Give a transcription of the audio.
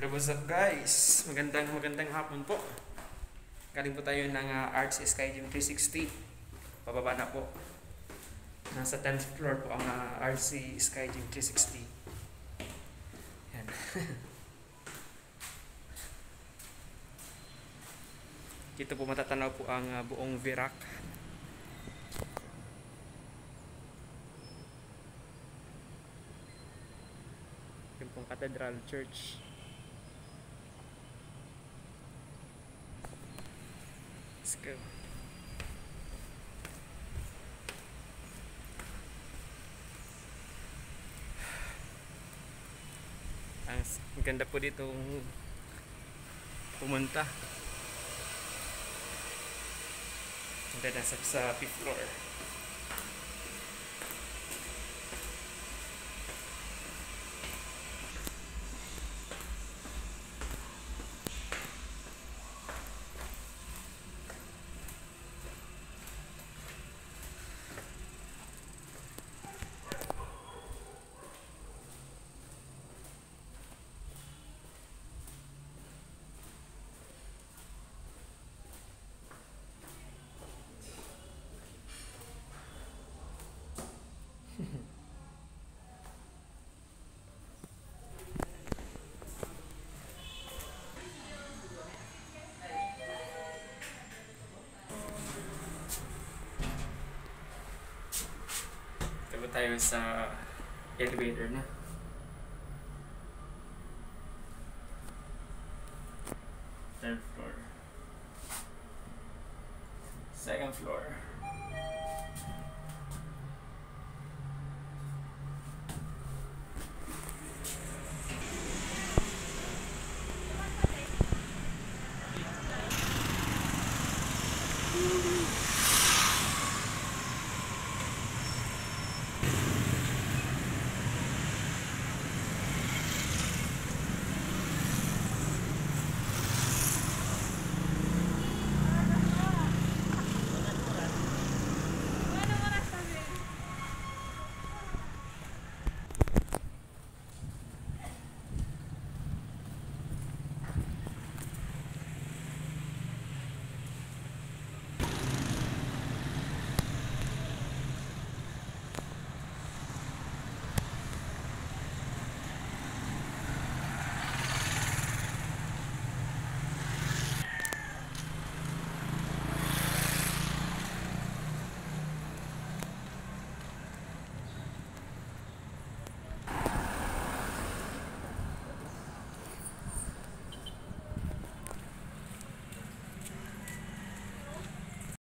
Hello, what's up guys? Magandang magandang hapon po. Galing po tayo ng uh, Arts Sky Gym 360. Pababa na po. Nasa 10th floor po ang uh, RC Sky Gym 360. Yan. Dito po matatanaw po ang uh, buong Virac. Yung pong Cathedral Church. Let's go. Ang ganda po dito pumunta. Ang ganda sa, sa fifth floor. Tayo sa elevator na. Third floor. Second floor.